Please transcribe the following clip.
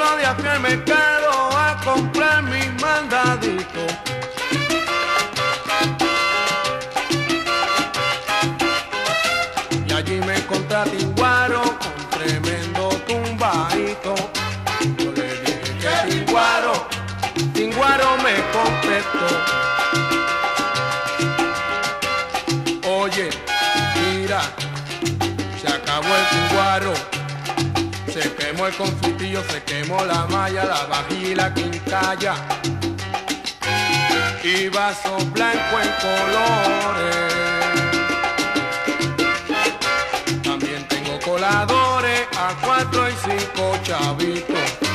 otro día fui al mercado a comprar mis mandaditos. Y allí me encontré a Tiguaro con tremendo tumbadito. Yo le dije que Tiguaro, Tiguaro me contestó. Oye, mira, se acabó el Tiguaro. Se quemó el confitillo, se quemó la malla, la vajilla, quincalla y vaso blanco en colores. También tengo coladores a cuatro y cinco chavitos.